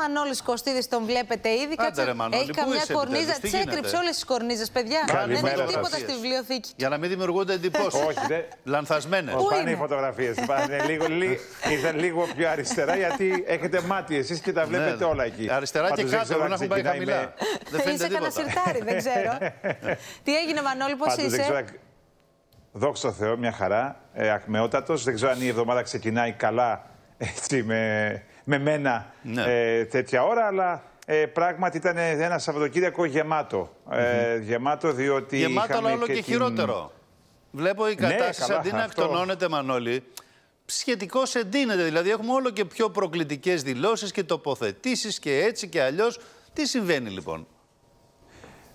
Μανώλης Κωστίδης τον βλέπετε ήδη. Άντε, ρε, Μανώλη, έχει πού καμιά είσαι κορνίζα. επιτέλους, τι Τι έκρυψε γίνεται; όλε τις κορνίζες, παιδιά. Δεν Καλημέρα έχει σας. τίποτα στη βιβλιοθήκη. Για να μην δημιουργούνται εντυπώσεις. Όχι, δεν. Λανθασμένες. Πού Πάνε είναι; οι φωτογραφίε. Λίγο, λί- ήρθαν λίγο πιο αριστερά γιατί έχετε μάτι εσείς και τα βλέπετε όλα εκεί. Ναι, Αριστερά και Πάντως δεν κάτω ξέρω μπορεί να αν έχουν πάει ξεκινάει χαμηλά. με- Δεν φαίνεται Είσαι κανένα τίποτα. σιρτάρι, δεν ξέρω. Τι έγινε, Μανώλη, πώς Πάντως δεν ξέρω. είσαι. Δόξα τω Θεώ, μια χαρά. Ε, ακμεότατος. Δεν ξέρω αν η εβδομάδα ξεκινάει καλά έτσι, με, με μένα Ναι. ε, τέτοια ώρα, αλλά ε, πράγματι ήταν ένα Σαββατοκύριακο γεμάτο. Ε, γεμάτο διότι. Γεμάτο, αλλά είχαμε όλο και, την- χειρότερο. Βλέπω η κατάσταση καλά, αντί να αυτό. εκτονώνεται, Μανώλη, σχετικώς εντείνεται. Δηλαδή, έχουμε όλο και πιο προκλητικές δηλώσεις και τοποθετήσεις και έτσι και αλλιώς. Τι συμβαίνει λοιπόν;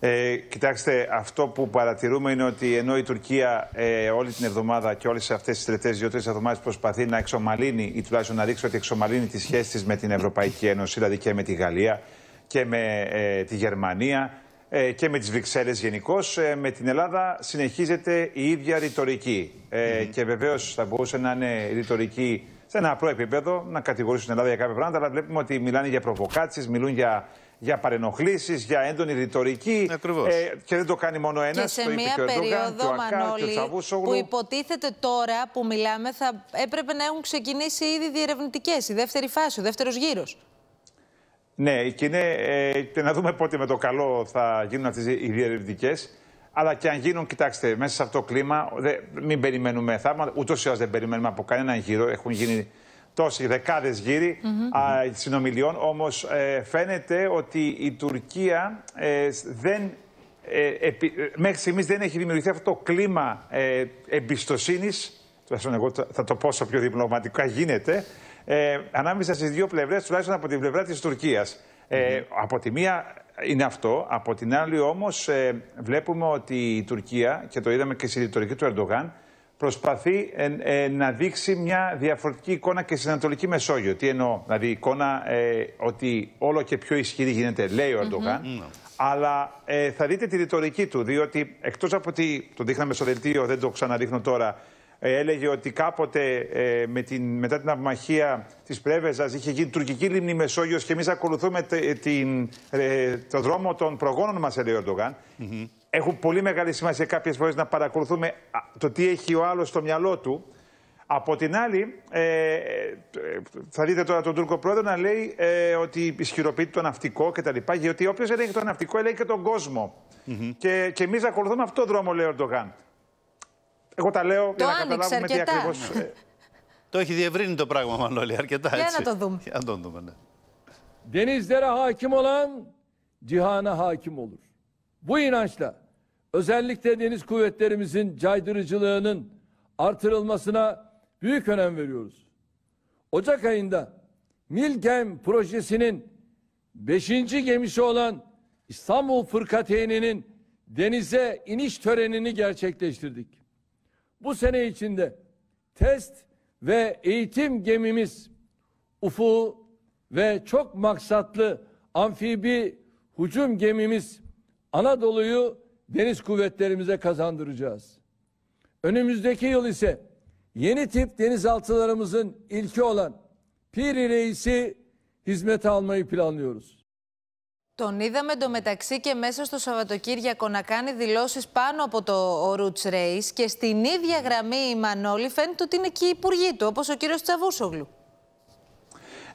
Ε, κοιτάξτε, αυτό που παρατηρούμε είναι ότι ενώ η Τουρκία ε, όλη την εβδομάδα και όλες αυτές τις τελευταίες δύο-τρεις εβδομάδες προσπαθεί να εξομαλύνει ή τουλάχιστον να δείξει ότι εξομαλύνει τις σχέσεις της με την Ευρωπαϊκή Ένωση, δηλαδή και με τη Γαλλία και με ε, τη Γερμανία ε, και με τις Βρυξέλλες γενικώς, ε, με την Ελλάδα συνεχίζεται η ίδια ρητορική. Ε, Και βεβαίως θα μπορούσε να είναι ρητορική σε ένα απλό επίπεδο, να κατηγορήσουν την Ελλάδα για κάποια πράγματα, αλλά βλέπουμε ότι μιλάνε για προβοκάτσει, μιλούν για για παρενοχλήσεις, για έντονη ρητορική. Ακριβώς. και δεν το κάνει μόνο ένας. Και σε μια περίοδο, Μανώλη, που υποτίθεται τώρα που μιλάμε θα έπρεπε να έχουν ξεκινήσει ήδη διερευνητικές, η δεύτερη φάση, ο δεύτερος γύρος. Ναι, και, είναι, ε, και να δούμε πότε με το καλό θα γίνουν αυτές οι διερευνητικές. Αλλά και αν γίνουν, κοιτάξτε, μέσα σε αυτό το κλίμα, δε, μην περιμένουμε θαύματα. Ούτως ή άλλως δεν περιμένουμε από κανέναν γύρο. Έχουν γίνει τόσοι δεκάδες γύροι α, συνομιλιών. Όμως φαίνεται ότι η Τουρκία ε, δεν. Ε, επι- ε, μέχρι στιγμής δεν έχει δημιουργηθεί αυτό το κλίμα ε, εμπιστοσύνης. Τουλάχιστον εγώ θα- θα το πω όσο πιο διπλωματικά γίνεται. Ε, ανάμεσα στις δύο πλευρές, τουλάχιστον από την πλευρά της Τουρκίας. Ε, από τη μία είναι αυτό. Από την άλλη όμως βλέπουμε ότι η Τουρκία, και το είδαμε και στη ρητορική του Ερντογάν, προσπαθεί ε, ε, να δείξει μια διαφορετική εικόνα και στην Ανατολική Μεσόγειο. Τι εννοώ, δηλαδή εικόνα ε, ότι όλο και πιο ισχυρή γίνεται, λέει ο ερντογαν Αλλά ε, θα δείτε τη ρητορική του, διότι εκτός από ότι το δείχναμε στο δελτίο, δεν το ξαναδείχνω τώρα, ε, έλεγε ότι κάποτε ε, με την, μετά την αυμαχία της Πρέβεζας είχε γίνει τουρκική λίμνη Μεσόγειος και εμείς ακολουθούμε τε- την, ε, το δρόμο των προγόνων μας, λέει ο ερντογαν Έχουν πολύ μεγάλη σημασία κάποιες φορές να παρακολουθούμε α, το τι έχει ο άλλος στο μυαλό του. Από την άλλη, ε, ε, θα δείτε τώρα τον Τούρκο πρόεδρο να λέει ε, ότι ισχυροποιείται το ναυτικό κτλ. Γιατί όποιος ελέγχει το ναυτικό ελέγχει και τον κοσμο Και, και εμείς ακολουθούμε αυτό το δρόμο, λέει ο Ερντογάν. Εγώ τα λέω για να άνοιξε καταλάβουμε τι αρκετά. ακριβώ. Το έχει διευρύνει το πράγμα, Μανώλη, αρκετά Για έτσι. να το δούμε. Για να το δούμε, ναι. denizlere hakim olan cihana hakim olur. Bu inançla özellikle deniz kuvvetlerimizin caydırıcılığının artırılmasına büyük önem veriyoruz. Ocak ayında Milgem projesinin 5. gemisi olan İstanbul Fırkateyninin denize iniş törenini gerçekleştirdik. Bu sene içinde test ve eğitim gemimiz Ufu ve çok maksatlı amfibi hücum gemimiz Anadolu'yu deniz kuvvetlerimize kazandıracağız. Önümüzdeki yıl ise yeni tip denizaltılarımızın ilki olan Piri Reis'i hizmete almayı planlıyoruz. Τον είδαμε εντωμεταξύ και μέσα στο Σαββατοκύριακο να κάνει δηλώσεις πάνω από το Roots Race και στην ίδια γραμμή η Μανώλη φαίνεται ότι είναι και οι υπουργοί του, όπως ο κύριος Τσαβούσογλου.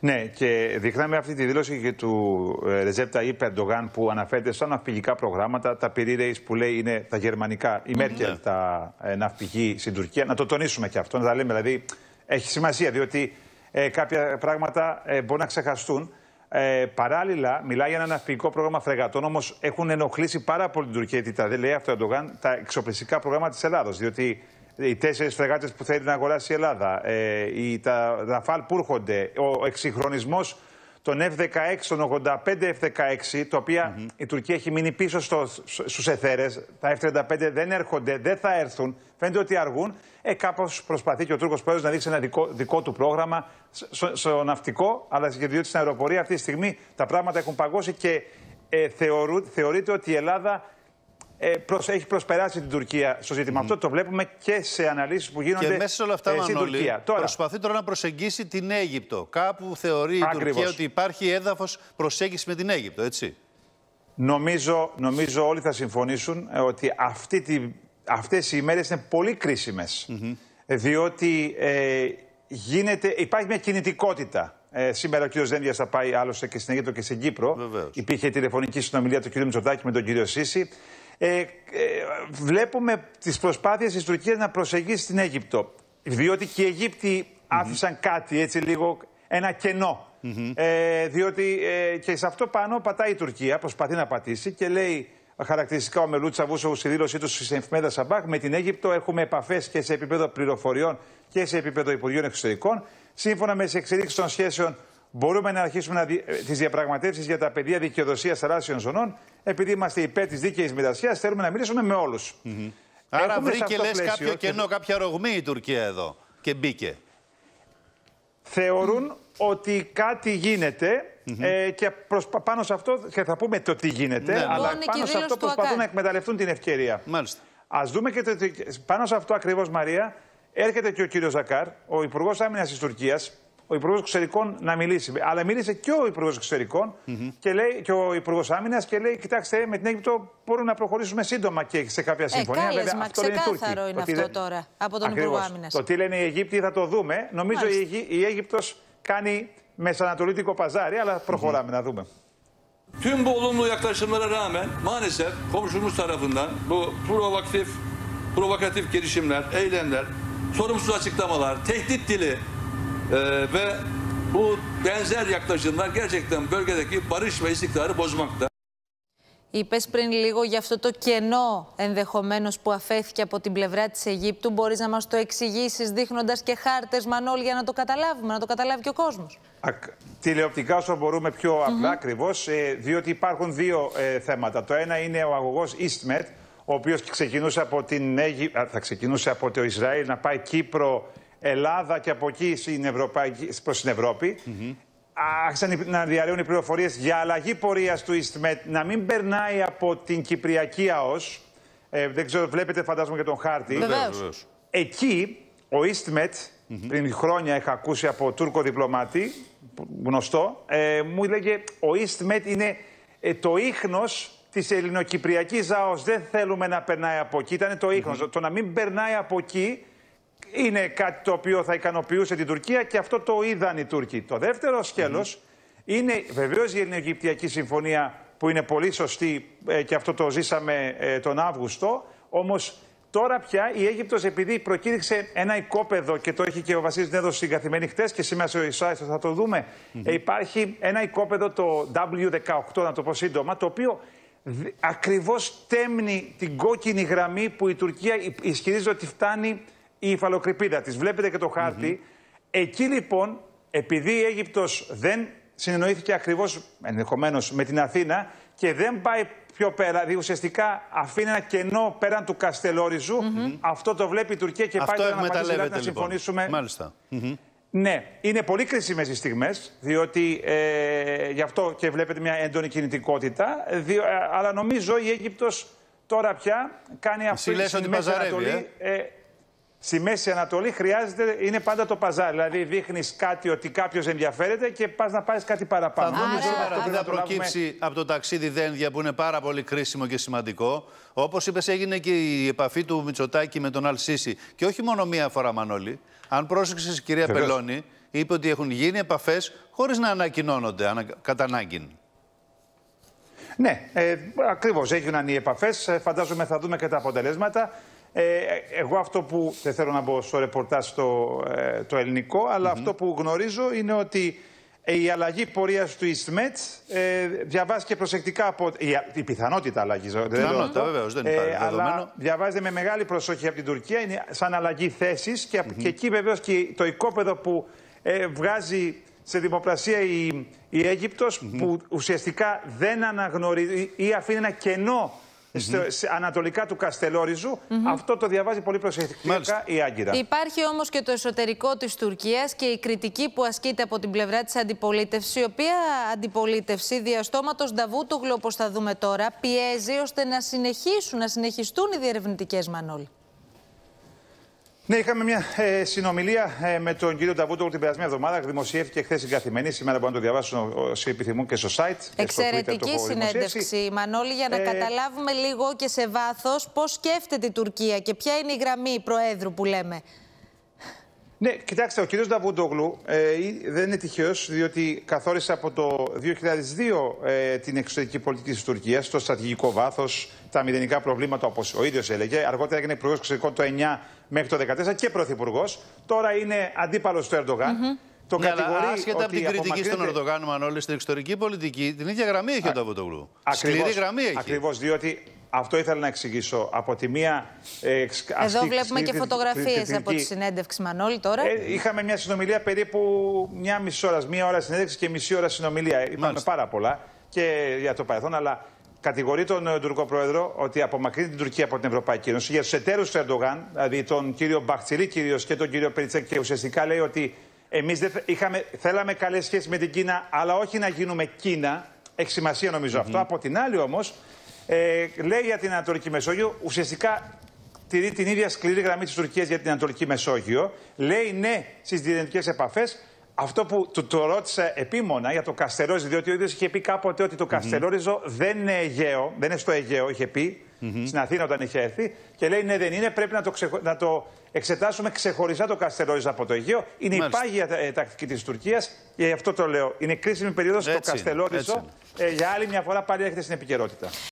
Ναι, και δείχναμε αυτή τη δήλωση και του ε, Ρεζέπ Ταΐπ Ερντογάν που αναφέρεται στα ναυπηγικά προγράμματα, τα πυρήρεϊς που λέει είναι τα γερμανικά, η Μέρκελ τα ε, ναυπηγή στην Τουρκία. Να το τονίσουμε και αυτό, να τα λέμε δηλαδή. Έχει σημασία, διότι ε, κάποια πράγματα ε, μπορεί να ξεχαστούν. Ε, παράλληλα, μιλάει για ένα ναυπηγικό πρόγραμμα φρεγατών, όμως έχουν ενοχλήσει πάρα πολύ την Τουρκία. Γιατί τα δεν λέει αυτό ο Ερντογάν, τα εξοπλιστικά προγράμματα της Ελλάδος. Διότι οι τέσσερις φρεγάτες που θέλει να αγοράσει η Ελλάδα, ε, οι, τα ραφάλ που έρχονται, ο εξυγχρονισμός των F-16, των 85 F-16, τα οποία η Τουρκία έχει μείνει πίσω στο, στους εθέρες. Τα F-35 δεν έρχονται, δεν θα έρθουν. Φαίνεται ότι αργούν. Ε, κάπως προσπαθεί και ο Τούρκος πρόεδρος να δείξει ένα δικό, δικό του πρόγραμμα στο, στο ναυτικό, αλλά και διότι στην αεροπορία αυτή τη στιγμή τα πράγματα έχουν παγώσει και ε, θεωρού, θεωρείται ότι η Ελλάδα ε, προς, έχει προσπεράσει την Τουρκία στο ζήτημα αυτό. Το βλέπουμε και σε αναλύσεις που γίνονται Και μέσα σε όλα αυτά, ε, στην Μανώλη, Τουρκία. Τώρα, προσπαθεί τώρα να προσεγγίσει την Αίγυπτο. Κάπου θεωρεί η Ακριβώς. Τουρκία ότι υπάρχει έδαφος προσέγγισης με την Αίγυπτο, έτσι. Νομίζω, νομίζω όλοι θα συμφωνήσουν ε, ότι αυτή τη, αυτές οι ημέρες είναι πολύ κρίσιμες. Ε, Διότι ε, γίνεται, υπάρχει μια κινητικότητα. Ε, σήμερα ο κ. Δένδιας θα πάει άλλωστε και στην Αίγυπτο και στην Κύπρο. Βεβαίως. Υπήρχε τηλεφωνική συνομιλία του κ. Μητσοτάκη με τον κ. Σίση. Ε, ε, βλέπουμε τις προσπάθειες της Τουρκίας να προσεγγίσει την Αίγυπτο. Διότι και οι Αιγύπτιοι άφησαν κάτι έτσι λίγο, ένα κενό. Ε, διότι ε, και σε αυτό πάνω πατάει η Τουρκία, προσπαθεί να πατήσει και λέει χαρακτηριστικά ο Μελού Τσαβούσογου στη δήλωσή του στην εφημερίδα Σαμπάχ. Με την Αίγυπτο έχουμε επαφές και σε επίπεδο πληροφοριών και σε επίπεδο Υπουργείων Εξωτερικών. Σύμφωνα με τις εξελίξεις των σχέσεων, μπορούμε να αρχίσουμε να δι... τις διαπραγματεύσεις για τα πεδία δικαιοδοσίας θαλάσσιων ζωνών. Επειδή είμαστε υπέρ της δίκαιης μοιρασιά, θέλουμε να μιλήσουμε με όλους. Άρα Έχουμε σε βρήκε, αυτό λες, πλαίσιο κάποιο και- κενό, κάποια ρογμή η Τουρκία εδώ και μπήκε. θεωρούν ότι κάτι γίνεται ε, και προσπα- πάνω σε αυτό και θα πούμε το τι γίνεται, Ναι, ναι. αλλά Λοιπόν, και η πάνω σε δήλωση αυτό του προσπαθούν ΑΚΑ. να εκμεταλλευτούν την ευκαιρία. Μάλιστα. Α δούμε και το, πάνω σε αυτό ακριβώς, Μαρία, έρχεται και ο κύριος Ζακάρ, ο Υπουργός Άμυνας της Τουρκίας, ο Υπουργός Εξωτερικών να μιλήσει. Αλλά μίλησε και ο Υπουργός Εξωτερικών και, λέει, και ο Υπουργός Άμυνας και λέει: Κοιτάξτε, με την Αίγυπτο μπορούμε να προχωρήσουμε σύντομα και σε κάποια συμφωνία. Ε, κάλεσμα, Βέβαια, αυτό λένε οι Τούρκοι. ξεκάθαρο είναι Ότι αυτό δεν- τώρα από τον Ακριβώς. Υπουργό Άμυνας. Το τι lene οι Αιγύπτιοι θα το δούμε. Νομίζω η, Μάλιστα. Αιγύ- η Αίγυπτος κάνει μεσανατολίτικο παζάρι, αλλά προχωράμε να δούμε. Tüm bu olumlu yaklaşımlara rağmen maalesef komşumuz tarafından bu provokatif, provokatif girişimler, eylemler, sorumsuz açıklamalar, tehdit dili e, ve bu benzer yaklaşımlar gerçekten bölgedeki barış ve istikrarı bozmakta. Είπες πριν λίγο για αυτό το κενό ενδεχομένως που αφέθηκε από την πλευρά της Αιγύπτου. Μπορείς να μας το εξηγήσεις δείχνοντας και χάρτες, Μανώλη, για να το καταλάβουμε, να το καταλάβει και ο κόσμος. Ακ- Τηλεοπτικά όσο μπορούμε πιο απλά ακριβώς, διότι υπάρχουν δύο ε, θέματα. Το ένα είναι ο αγωγός EastMed, ο οποίος ξεκινούσε από την Αίγυ... α, θα ξεκινούσε από το Ισραήλ να πάει Κύπρο, Ελλάδα και από εκεί στην Ευρωπαϊκή... προς την Ευρώπη. Άρχισαν να διαρρέουν οι πληροφορίες για αλλαγή πορείας του EastMed να μην περνάει από την Κυπριακή ΑΟΣ. Ε, δεν ξέρω, βλέπετε φαντάζομαι και τον χάρτη. Βεβαίως. Εκεί ο EastMed, πριν χρόνια είχα ακούσει από Τούρκο διπλωμάτη, που- γνωστό, ε, μου έλεγε ο EastMed είναι ε, το ίχνος της ελληνοκυπριακής ΖΑΟΣ. Δεν θέλουμε να περνάει από εκεί. Ήταν το ίχνος. Το να μην περνάει από εκεί είναι κάτι το οποίο θα ικανοποιούσε την Τουρκία και αυτό το είδαν οι Τούρκοι. Το δεύτερο σκέλος είναι βεβαίως η Ελληνοκυπριακή Συμφωνία που είναι πολύ σωστή ε, και αυτό το ζήσαμε ε, τον Αύγουστο. Όμως τώρα πια η Αίγυπτος επειδή προκήρυξε ένα οικόπεδο και το έχει και ο Βασίλης Νέδος στην καθημένη χτε και σήμερα στο Ισάιστο θα το δούμε. Ε, υπάρχει ένα οικόπεδο το W18, να το πω σύντομα, το οποίο δ- ακριβώς τέμνει την κόκκινη γραμμή που η Τουρκία υ- ισχυρίζεται ότι φτάνει η υφαλοκρηπίδα της. Βλέπετε και το χαρτη Εκεί λοιπόν, επειδή η Αίγυπτος δεν συνεννοήθηκε ακριβώς ενδεχομένως με την Αθήνα και δεν πάει πιο πέρα, δηλαδή ουσιαστικά αφήνει ένα κενό πέραν του καστελόριζου, αυτό το βλέπει η Τουρκία και Αυτό πάει τώρα να πατήσει λάθη εκμεταλλεύεται να λοιπόν. συμφωνήσουμε. Μάλιστα. Ναι, είναι πολύ κρίσιμες οι στιγμές, διότι ε, γι' αυτό και βλέπετε μια έντονη κινητικότητα. Διο, ε, αλλά νομίζω η Αίγυπτος τώρα πια κάνει αυτό λες ότι παζαρεύει, ε, Στη Μέση Ανατολή χρειάζεται, είναι πάντα το παζάρι. Δηλαδή δείχνεις κάτι ότι κάποιος ενδιαφέρεται και πας να πάρεις κάτι Θα παραπάνω. δούμε Άρα, σήμερα άρα, τι θα το λάβουμε- προκύψει από το ταξίδι Δένδια που είναι πάρα πολύ κρίσιμο και σημαντικό. Όπως είπες, έγινε και η επαφή του Μητσοτάκη με τον Αλσίση. Και όχι μόνο μία φορά, Μανώλη. Αν πρόσεξες, η κυρία Βεβαίως. Πελώνη είπε ότι έχουν γίνει επαφές χωρίς να ανακοινώνονται ανα... κατά ανάγκη. Ναι, ε, ακριβώς. Έγιναν οι επαφές. Φαντάζομαι θα δούμε και τα αποτελέσματα. Ε, εγώ αυτό που δεν θέλω να μπω στο ρεπορτάζ το, ε, το ελληνικό, αλλά αυτό που γνωρίζω είναι ότι η αλλαγή πορείας του Ιστμέτ ε, διαβάστηκε προσεκτικά από. Η, η πιθανότητα αλλαγής. Πιθανότητα, βεβαίως, δεν υπάρχει δεδομένο. Αλλά διαβάζεται με μεγάλη προσοχή από την Τουρκία. Είναι σαν αλλαγή θέσης και, και εκεί βεβαίως και το οικόπεδο που ε, βγάζει σε δημοπρασία η, η αιγυπτος που ουσιαστικά δεν αναγνωρίζει ή αφήνει ένα κενό στο- σε- ανατολικά του Καστελόριζου. Αυτό το διαβάζει πολύ προσεκτικά Μάλιστα. η Άγκυρα. Υπάρχει όμως και το εσωτερικό της Τουρκίας και η κριτική που ασκείται από την πλευρά της αντιπολίτευσης, η οποία αντιπολίτευση διαστόματος Νταβούτογλου, όπως θα δούμε τώρα, πιέζει ώστε να συνεχίσουν, να συνεχιστούν οι διερευνητικές Μανώλη. Ναι, είχαμε μια ε, συνομιλία ε, με τον κύριο Νταβούτογλου την περασμένη εβδομάδα. Δημοσιεύτηκε χθες στην καθημερινή. Σήμερα μπορούν να το διαβάσουν όσοι επιθυμούν και στο site. και στο Twitter το Εξαιρετική έχω δημοσιεύσει. συνέντευξη, Μανώλη, για να Ε, καταλάβουμε λίγο και σε βάθος πώς σκέφτεται η Τουρκία και ποια είναι η γραμμή Προέδρου που λέμε. Ναι, κοιτάξτε, ο κύριος Νταβούντογλου ε, ή- δεν είναι τυχαίος, διότι καθόρισε από το 2002 ε, την εξωτερική πολιτική της Τουρκίας, το στρατηγικό βάθος, τα μηδενικά προβλήματα, όπως ο ίδιος έλεγε. Αργότερα έγινε υπουργός εξωτερικών το 9 μέχρι το 14 και πρωθυπουργός. Τώρα είναι αντίπαλος του ερντογαν Το Ναι, αλλά κατηγορεί άσχετα ότι από την κριτική στον απομακρύνεται- Ερντογάν, Μανώλη, στην εξωτερική πολιτική, την ίδια γραμμή έχει ο Νταβούτογλου. Σκληρή Ακριβώς, γραμμή έχει. Ακριβώς, διότι αυτό ήθελα να εξηγήσω. Από τη μία. Ε, εξ- Εδώ αστή- βλέπουμε σκληρή και κριτική- φωτογραφίες από τη κριτική. συνέντευξη Μανώλη τώρα. Ε, είχαμε μια συνομιλία περίπου μια μισή ώρα, μία ώρα συνέντευξη και μισή ώρα συνομιλία. Είπαμε Μάλιστα. πάρα πολλά και για το παρελθόν, αλλά κατηγορεί τον ε, Τουρκό Πρόεδρο ότι απομακρύνει την Τουρκία από την Ευρωπαϊκή Ένωση. Για τους εταίρους του Ερντογάν, δηλαδή τον κύριο Μπαχτσιλή κυρίως και τον κύριο Περιτσέκ, και ουσιαστικά λέει ότι εμείς θέλαμε καλές σχέσεις με την Κίνα, αλλά όχι να γίνουμε Κίνα. Έχει σημασία νομίζω αυτό. Από την άλλη όμως, ε, λέει για την Ανατολική Μεσόγειο, ουσιαστικά τηρεί την ίδια σκληρή γραμμή της Τουρκίας για την Ανατολική Μεσόγειο. Λέει ναι στις διενετικέ επαφές. Αυτό που του το ρώτησα επίμονα για το Καστερόριζο, διότι ο ίδιος είχε πει κάποτε ότι το Καστερόριζο δεν είναι Αιγαίο, δεν είναι στο Αιγαίο, είχε πει στην Αθήνα όταν είχε έρθει. Και λέει ναι, δεν είναι, πρέπει να το, ξεχω- να το εξετάσουμε ξεχωριστά το Καστερόριζο από το Αιγαίο. Είναι Μάλιστα. η πάγια ε, τακτική της Τουρκίας και γι' αυτό το λέω. Είναι κρίσιμη περίοδος το Έτσι είναι, Καστελόριζο. έτσι Ε, για άλλη μια φορά πάλι έρχεται στην επικαιρότητα.